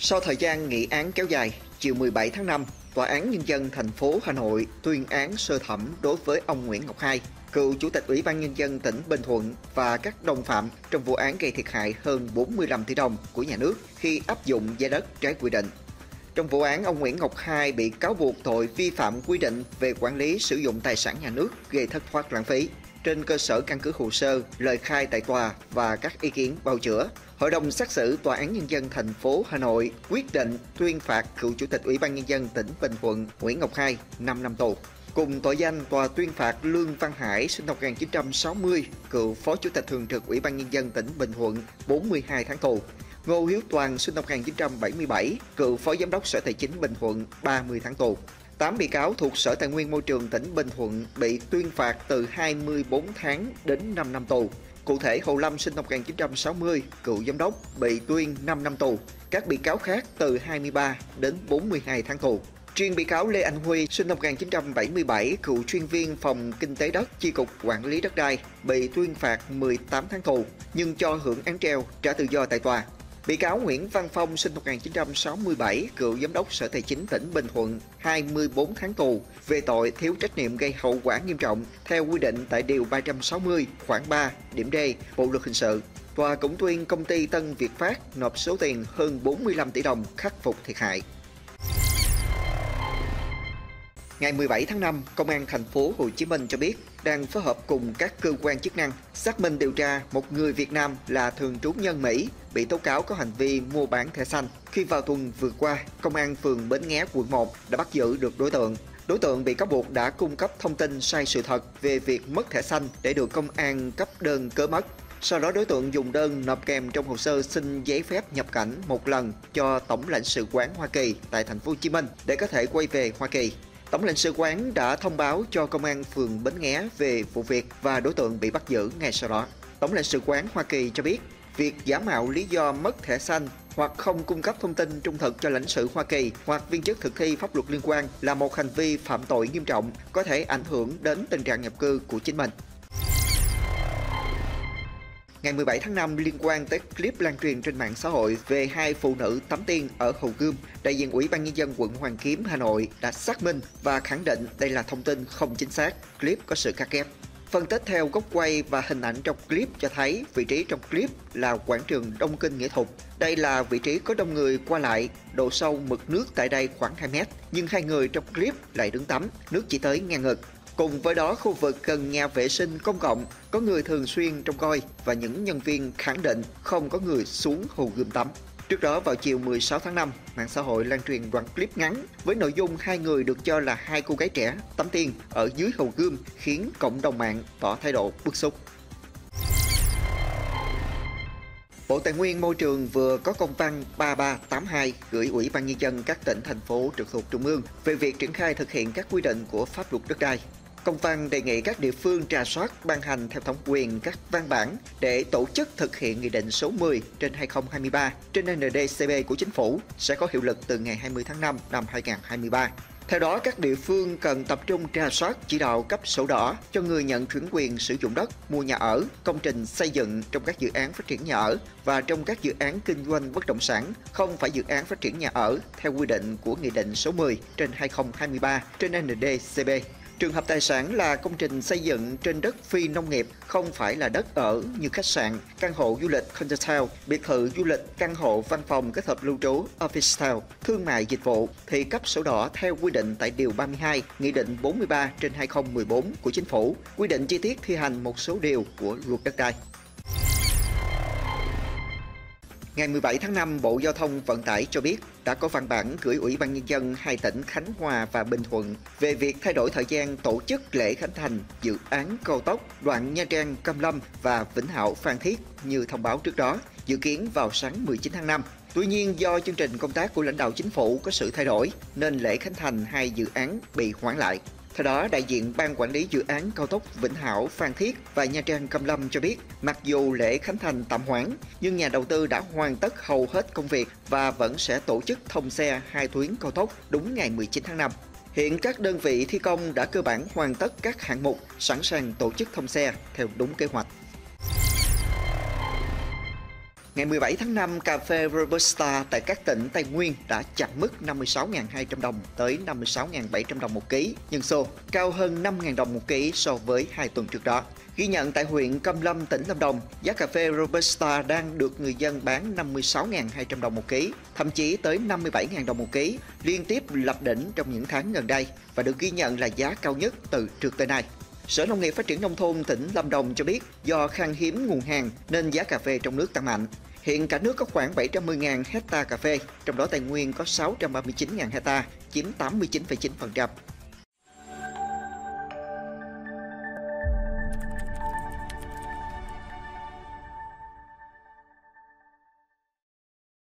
Sau thời gian nghị án kéo dài, chiều 17 tháng 5, Tòa án Nhân dân thành phố Hà Nội tuyên án sơ thẩm đối với ông Nguyễn Ngọc Hai, cựu Chủ tịch Ủy ban Nhân dân tỉnh Bình Thuận và các đồng phạm trong vụ án gây thiệt hại hơn 45 tỷ đồng của nhà nước khi áp dụng giá đất trái quy định. Trong vụ án, ông Nguyễn Ngọc Hai bị cáo buộc tội vi phạm quy định về quản lý sử dụng tài sản nhà nước gây thất thoát lãng phí. Trên cơ sở căn cứ hồ sơ, lời khai tại tòa và các ý kiến bào chữa, Hội đồng xét xử Tòa án Nhân dân thành phố Hà Nội quyết định tuyên phạt cựu Chủ tịch Ủy ban Nhân dân tỉnh Bình Thuận Nguyễn Ngọc Hai 5 năm tù. Cùng tội danh, tòa tuyên phạt Lương Văn Hải sinh năm 1960, cựu Phó Chủ tịch Thường trực Ủy ban Nhân dân tỉnh Bình Thuận 42 tháng tù. Ngô Hiếu Toàn sinh năm 1977, cựu Phó Giám đốc Sở Tài chính Bình Thuận 30 tháng tù. 8 bị cáo thuộc Sở Tài nguyên Môi trường tỉnh Bình Thuận bị tuyên phạt từ 24 tháng đến 5 năm tù. Cụ thể, Hồ Lâm sinh năm 1960, cựu giám đốc, bị tuyên 5 năm tù. Các bị cáo khác từ 23 đến 42 tháng tù. Riêng bị cáo Lê Anh Huy, sinh năm 1977, cựu chuyên viên phòng kinh tế đất, chi cục quản lý đất đai, bị tuyên phạt 18 tháng tù, nhưng cho hưởng án treo, trả tự do tại tòa. Bị cáo Nguyễn Văn Phong sinh năm 1967, cựu giám đốc Sở Tài chính tỉnh Bình Thuận, 24 tháng tù về tội thiếu trách nhiệm gây hậu quả nghiêm trọng theo quy định tại Điều 360, khoảng 3, điểm D, Bộ Luật Hình sự. Tòa cũng tuyên công ty Tân Việt Phát nộp số tiền hơn 45 tỷ đồng khắc phục thiệt hại. Ngày 17 tháng 5, Công an thành phố Hồ Chí Minh cho biết đang phối hợp cùng các cơ quan chức năng xác minh điều tra một người Việt Nam là thường trú nhân Mỹ bị tố cáo có hành vi mua bán thẻ xanh. Khi vào tuần vừa qua, Công an phường Bến Nghé, quận 1 đã bắt giữ được đối tượng. Đối tượng bị cáo buộc đã cung cấp thông tin sai sự thật về việc mất thẻ xanh để được công an cấp đơn cớ mất. Sau đó đối tượng dùng đơn nộp kèm trong hồ sơ xin giấy phép nhập cảnh một lần cho Tổng lãnh sự quán Hoa Kỳ tại thành phố Hồ Chí Minh để có thể quay về Hoa Kỳ. Tổng lãnh sự quán đã thông báo cho công an phường Bến Nghé về vụ việc và đối tượng bị bắt giữ ngay sau đó. Tổng lãnh sự quán Hoa Kỳ cho biết, việc giả mạo lý do mất thẻ xanh hoặc không cung cấp thông tin trung thực cho lãnh sự Hoa Kỳ hoặc viên chức thực thi pháp luật liên quan là một hành vi phạm tội nghiêm trọng, có thể ảnh hưởng đến tình trạng nhập cư của chính mình. Ngày 17 tháng 5 liên quan tới clip lan truyền trên mạng xã hội về hai phụ nữ tắm tiên ở Hồ Gươm, đại diện Ủy ban Nhân dân quận Hoàn Kiếm, Hà Nội đã xác minh và khẳng định đây là thông tin không chính xác, clip có sự cắt ghép. Phân tích theo góc quay và hình ảnh trong clip cho thấy vị trí trong clip là quảng trường Đông Kinh Nghĩa Thục. Đây là vị trí có đông người qua lại, độ sâu mực nước tại đây khoảng 2 mét, nhưng hai người trong clip lại đứng tắm, nước chỉ tới ngang ngực. Cùng với đó, khu vực gần nhà vệ sinh công cộng có người thường xuyên trông coi và những nhân viên khẳng định không có người xuống hồ gươm tắm. Trước đó vào chiều 16 tháng 5, mạng xã hội lan truyền đoạn clip ngắn với nội dung hai người được cho là hai cô gái trẻ tắm tiên ở dưới hồ gươm khiến cộng đồng mạng tỏ thái độ bức xúc. Bộ Tài nguyên Môi trường vừa có công văn 3382 gửi Ủy ban Nhân dân các tỉnh, thành phố trực thuộc Trung ương về việc triển khai thực hiện các quy định của pháp luật đất đai. Công văn đề nghị các địa phương trà soát ban hành theo thẩm quyền các văn bản để tổ chức thực hiện Nghị định số 10 trên 2023 trên NDCB của Chính phủ sẽ có hiệu lực từ ngày 20 tháng 5 năm 2023. Theo đó, các địa phương cần tập trung tra soát chỉ đạo cấp sổ đỏ cho người nhận chuyển quyền sử dụng đất, mua nhà ở, công trình xây dựng trong các dự án phát triển nhà ở và trong các dự án kinh doanh bất động sản, không phải dự án phát triển nhà ở theo quy định của Nghị định số 10 trên 2023 trên NDCB. Trường hợp tài sản là công trình xây dựng trên đất phi nông nghiệp, không phải là đất ở như khách sạn, căn hộ du lịch Condotel, biệt thự du lịch, căn hộ văn phòng kết hợp lưu trú Office Town, thương mại dịch vụ thì cấp sổ đỏ theo quy định tại Điều 32, Nghị định 43 trên 2014 của Chính phủ, quy định chi tiết thi hành một số điều của luật đất đai. Ngày 17 tháng 5, Bộ Giao thông Vận tải cho biết đã có văn bản gửi Ủy ban Nhân dân hai tỉnh Khánh Hòa và Bình Thuận về việc thay đổi thời gian tổ chức lễ khánh thành dự án cao tốc đoạn Nha Trang – Cam Lâm và Vĩnh Hảo – Phan Thiết như thông báo trước đó, dự kiến vào sáng 19 tháng 5. Tuy nhiên, do chương trình công tác của lãnh đạo chính phủ có sự thay đổi, nên lễ khánh thành hai dự án bị hoãn lại. Theo đó, đại diện Ban Quản lý Dự án Cao tốc Vĩnh Hảo Phan Thiết và Nha Trang Cam Lâm cho biết, mặc dù lễ khánh thành tạm hoãn, nhưng nhà đầu tư đã hoàn tất hầu hết công việc và vẫn sẽ tổ chức thông xe hai tuyến cao tốc đúng ngày 19 tháng 5. Hiện các đơn vị thi công đã cơ bản hoàn tất các hạng mục, sẵn sàng tổ chức thông xe theo đúng kế hoạch. Ngày 17 tháng 5, cà phê Robusta tại các tỉnh Tây Nguyên đã chạm mức 56.200 đồng tới 56.700 đồng một ký nhân xô, cao hơn 5.000 đồng một ký so với hai tuần trước đó. Ghi nhận tại huyện Cam Lâm, tỉnh Lâm Đồng, giá cà phê Robusta đang được người dân bán 56.200 đồng một ký, thậm chí tới 57.000 đồng một ký, liên tiếp lập đỉnh trong những tháng gần đây và được ghi nhận là giá cao nhất từ trước tới nay. Sở Nông nghiệp Phát triển Nông thôn tỉnh Lâm Đồng cho biết do khan hiếm nguồn hàng nên giá cà phê trong nước tăng mạnh. Hiện cả nước có khoảng 710.000 hecta cà phê, trong đó Tây Nguyên có 639.000 hecta, chiếm 89,9%.